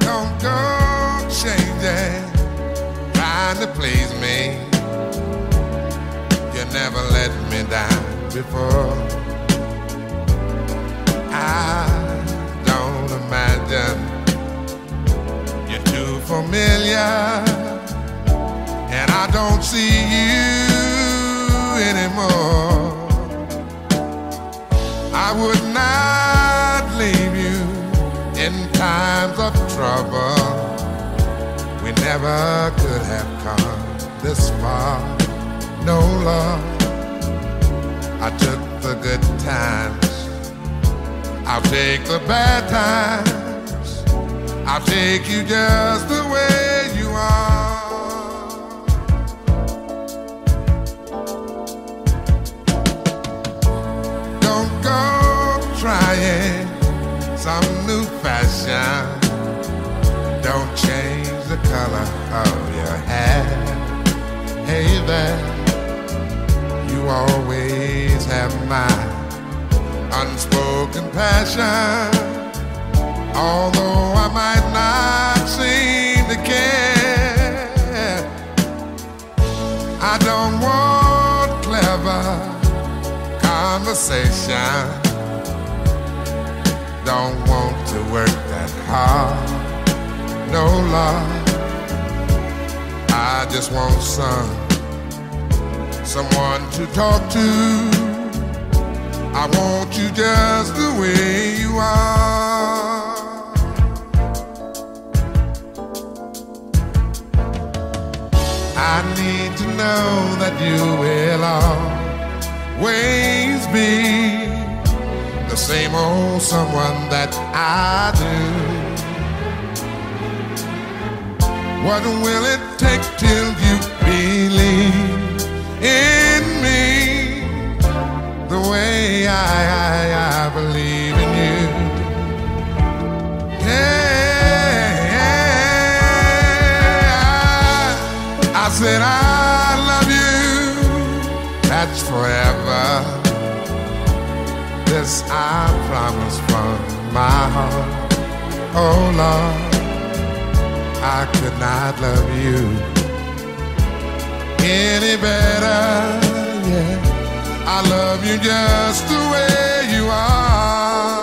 Don't go changing, trying to please me. You never let me down before. I don't imagine you're too familiar, and I don't see you anymore. I would not leave you in times of trouble. We never could have come this far. No love. I took the good times. I'll take the bad times. I'll take you just the way you are. Trying some new fashion. Don't change the color of your hair. Hey there, you always have my unspoken passion. Although I might not seem to care, I don't want clever conversation. Don't want to work that hard. No love. I just want some someone to talk to. I want you just the way you are. I need to know that you will always be the same old someone that I do. What will it take till you believe in me the way I, I, I believe in you? Yeah, I said I love you. That's forever. This I promise from my heart. Oh Lord, I could not love you any better. Yeah, I love you just the way you are.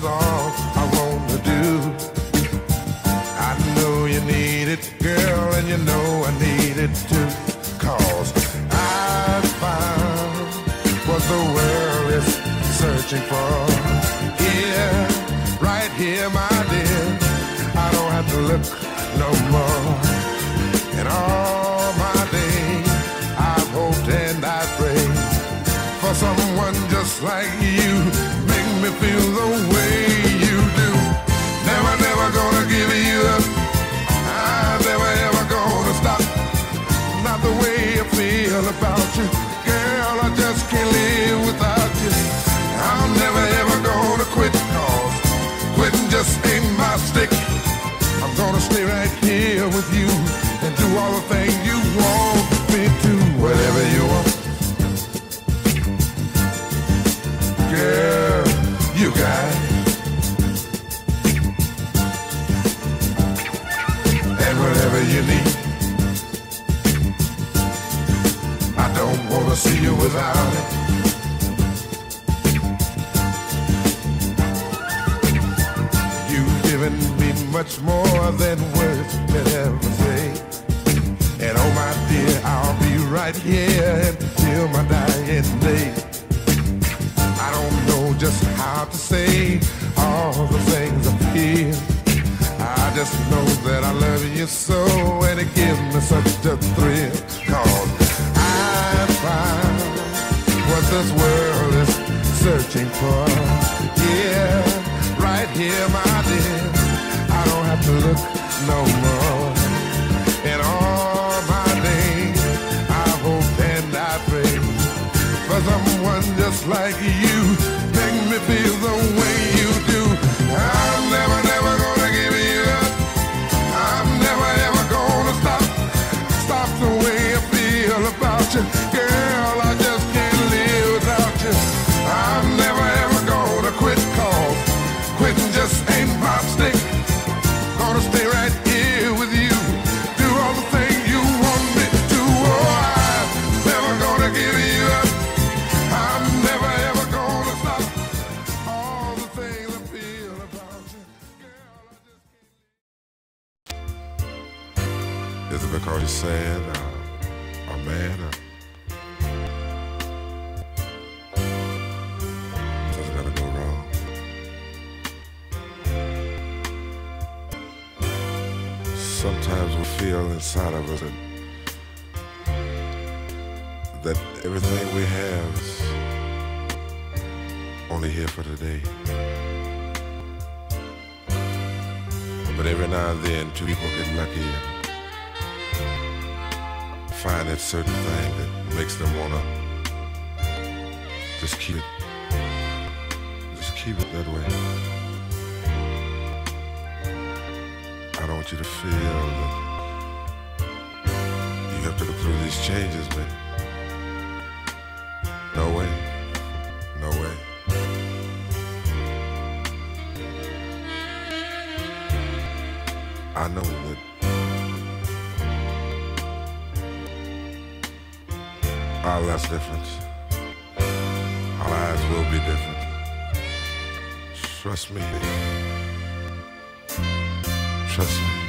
song just how to say all the things I feel. I just know that I love you so, and it gives me such a thrill. Cause I find what this world is searching for. Yeah, right here, my dear. I don't have to look no more. And all my days, I hope and I pray for someone just like you. Everything we have is only here for today. But every now and then, two people get lucky and find that certain thing that makes them wanna just keep it, just keep it that way. I don't want you to feel that you have to go through these changes, man. I know that our lives different. Our lives will be different. Trust me. Trust me.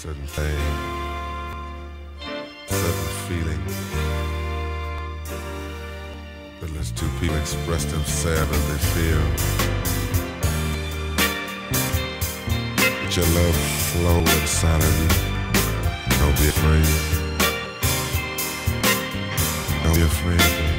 Certain thing, certain feeling that lets two people express themselves as they feel. Let your love flow inside of you. Don't be afraid. Don't be afraid.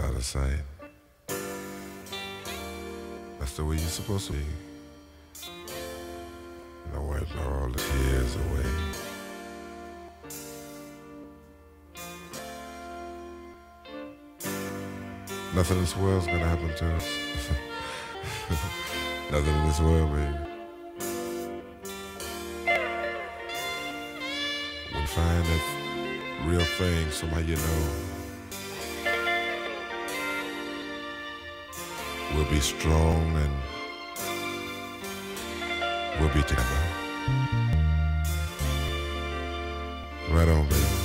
Out of sight. That's the way you're supposed to be. And I wipe all the tears away. Nothing in this world's gonna happen to us. Nothing in this world, baby. When find that real thing, somebody you know, we'll be strong and we'll be together. Right on, baby.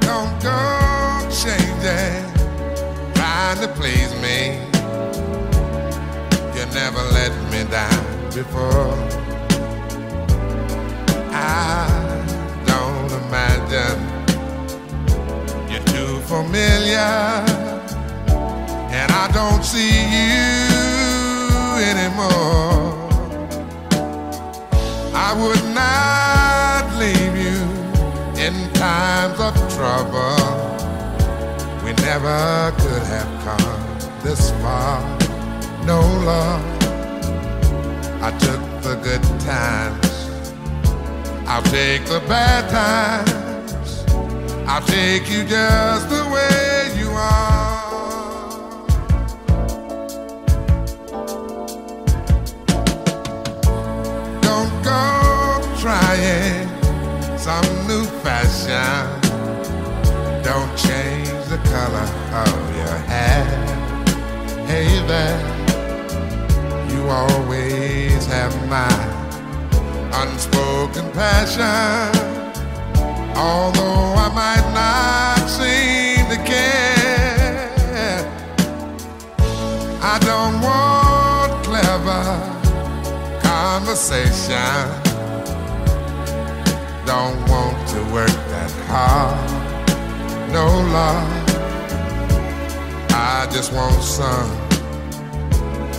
Don't go changing, trying to please me. You never let me down before. I don't imagine you're too familiar, and I don't see you I would not leave you in times of trouble. We never could have come this far. No love. I took the good times. I'll take the bad times. I'll take you just the way you are. Don't change the color of your hair. Hey there, you always have my unspoken passion. Although I might not seem to care, I don't want clever conversation. Don't want to work that hard. No love. I just want some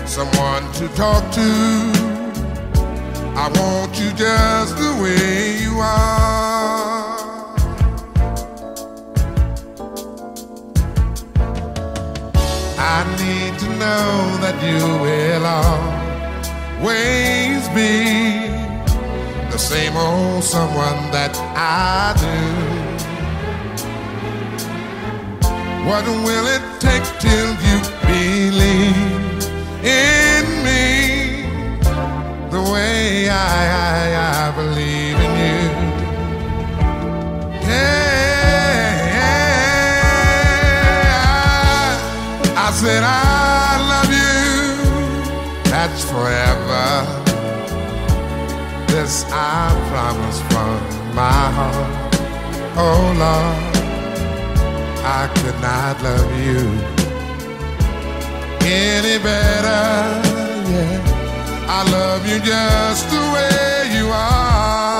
someone to talk to. I want you just the way you are. I need to know that you will always be the same old someone that I do. What will it take till you believe in me the way I, I, I believe in you? Yeah, I said I love you. That's forever. This I promise from my heart. Oh Lord, I could not love you any better. Yeah, I love you just the way you are.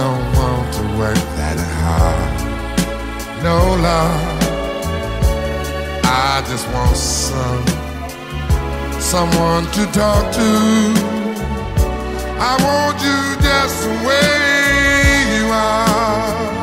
Don't want to work that hard. No love. I just want some someone to talk to. I want you just the way you are.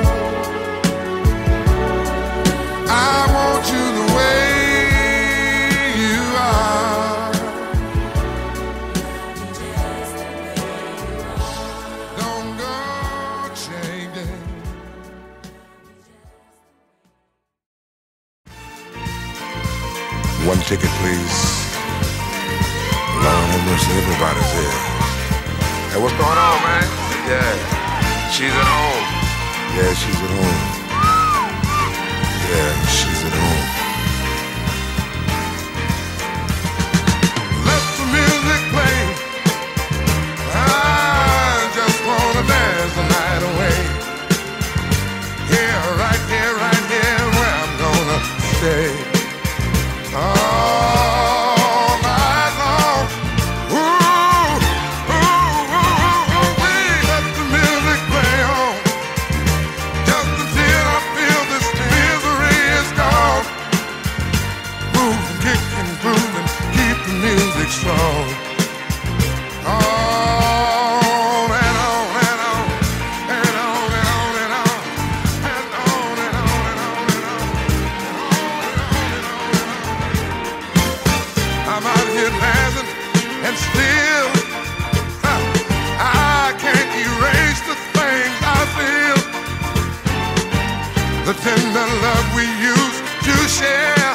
And the love we used to share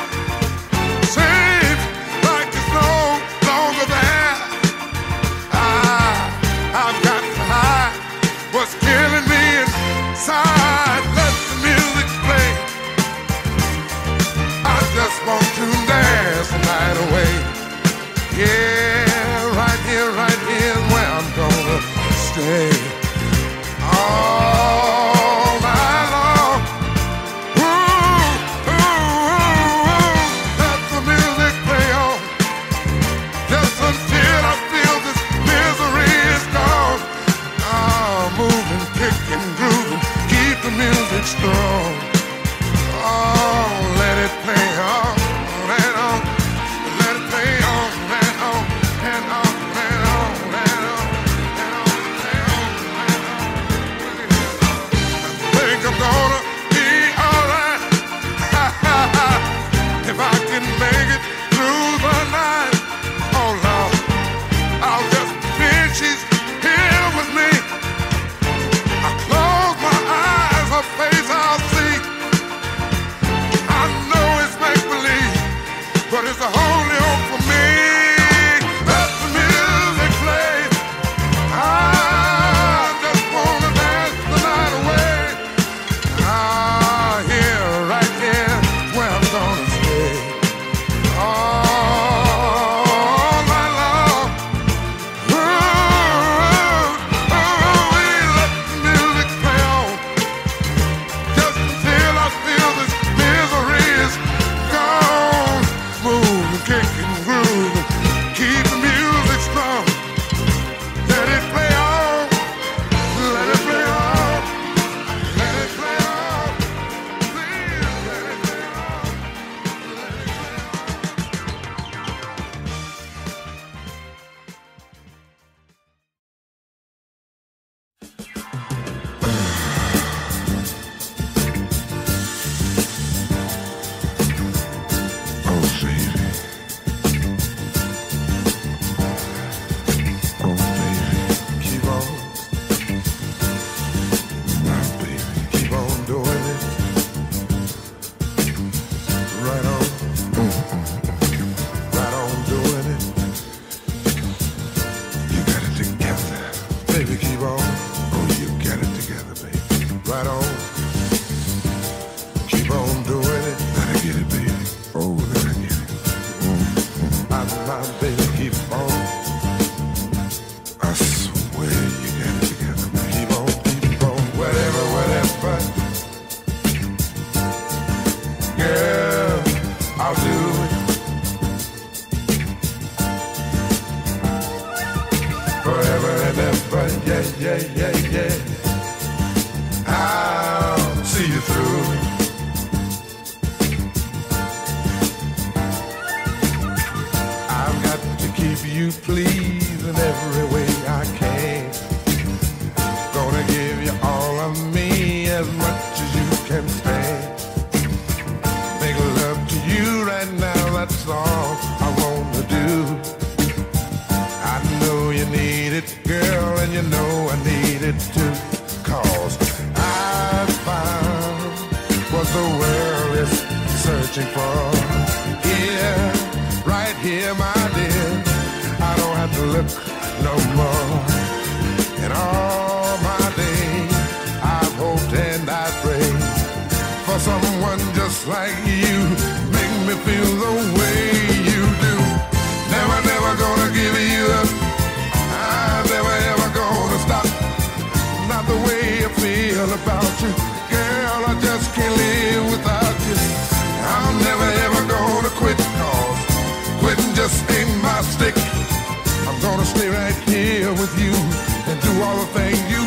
seems like it's no longer there. I, I've got to hide what's killing me inside. Let the music play. I just want to dance the night away. Yeah, right here, right here, where I'm gonna stay. With you and do all the things you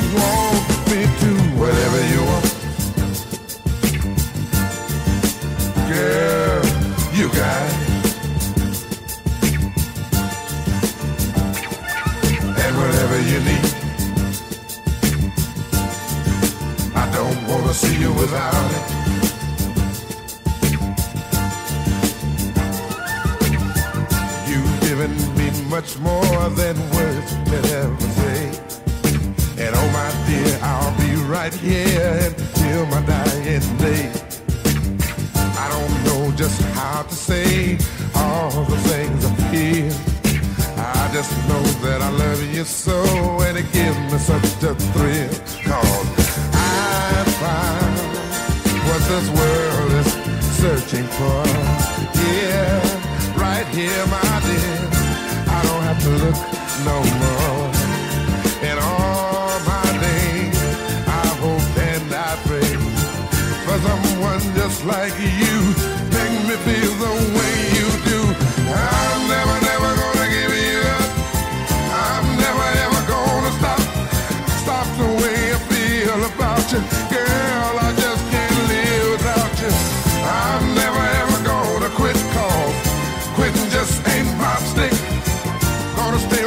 Gonna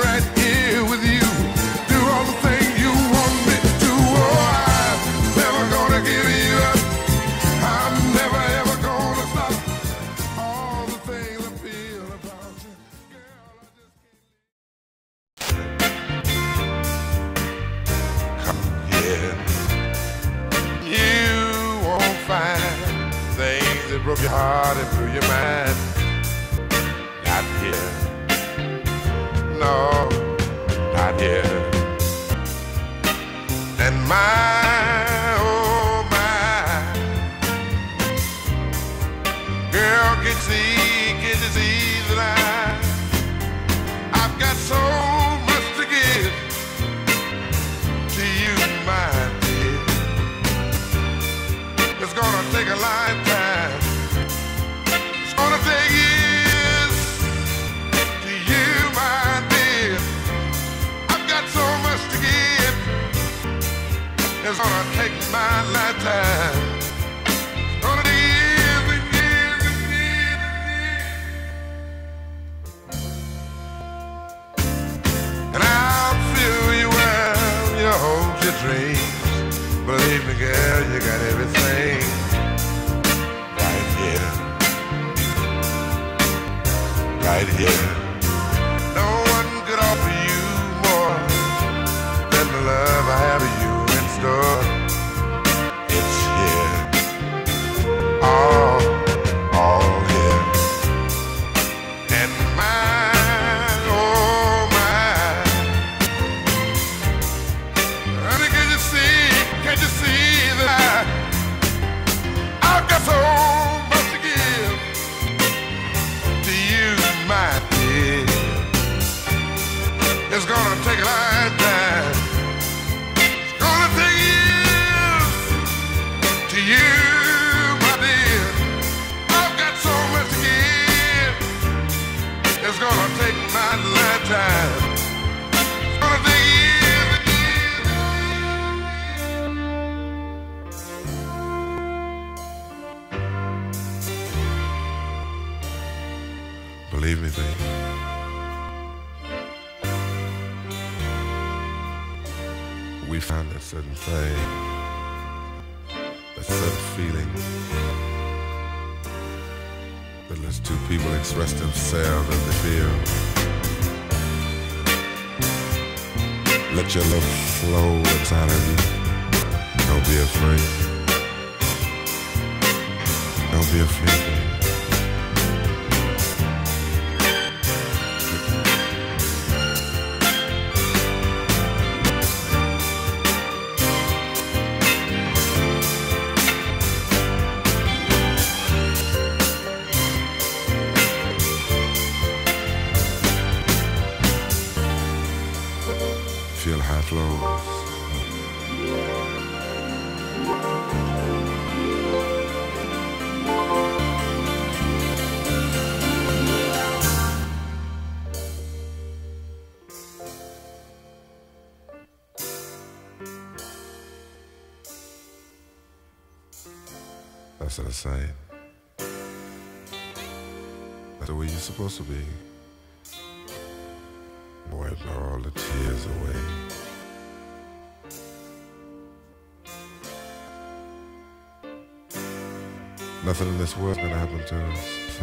Nothing in this world's gonna happen to us.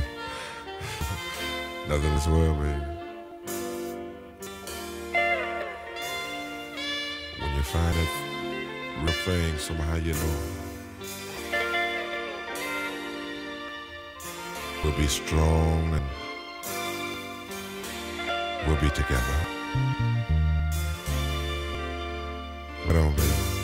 Nothing in this world, baby. When you find it, refrain somehow you know. We'll be strong and we'll be together. But on, baby.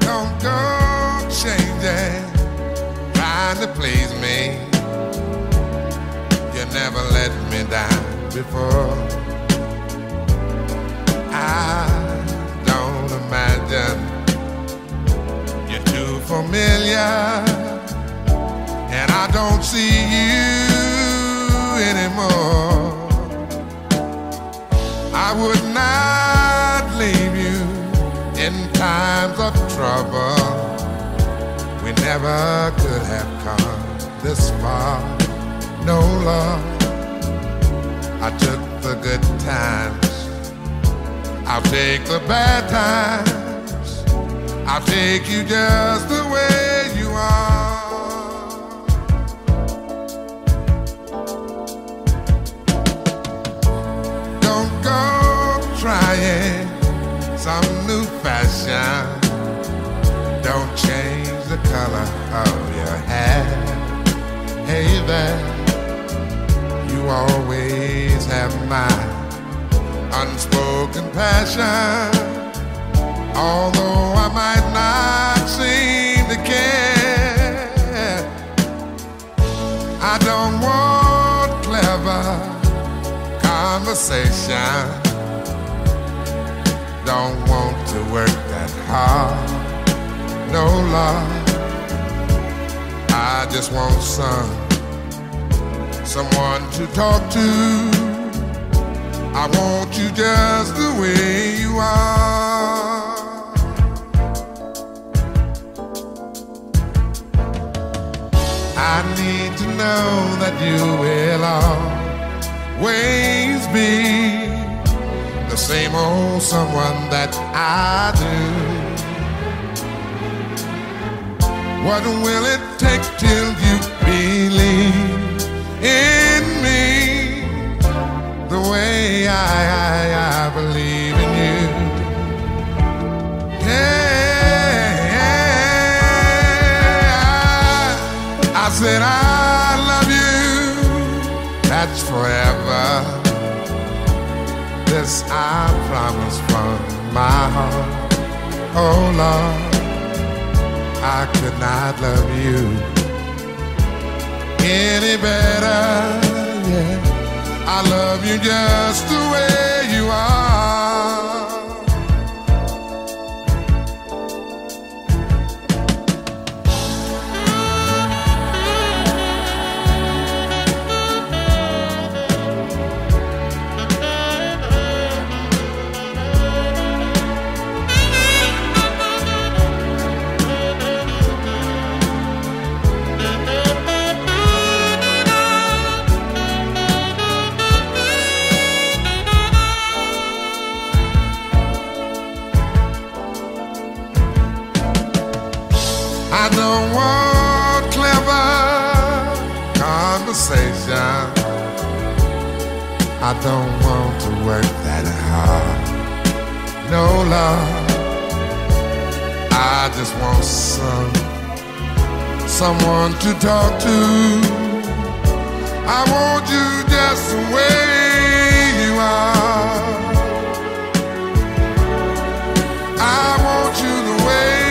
Don't go changing, trying to please me. You never let me down before. I don't imagine you're too familiar, and I don't see you anymore. Would not leave you in times of trouble. We never could have come this far. No love. I took the good times. I'll take the bad times. I'll take you just the way you are. Trying some new fashion. Don't change the color of your hair. Hey there, you always have my unspoken passion. Although I might not seem to care, I don't want clever conversation. Work that hard. No love. I just want some someone to talk to. I want you just the way you are. I need to know that you will always be the same old someone that I do. What will it take till you believe in me the way I, I, I believe in you? Yeah, I, I said I love you. That's forever. This I promise from my heart. Oh Lord, I could not love you any better. Yeah, I love you just the way you are. word clever conversation. I don't want to work that hard. No love. I just want some someone to talk to. I want you just the way you are. I want you the way.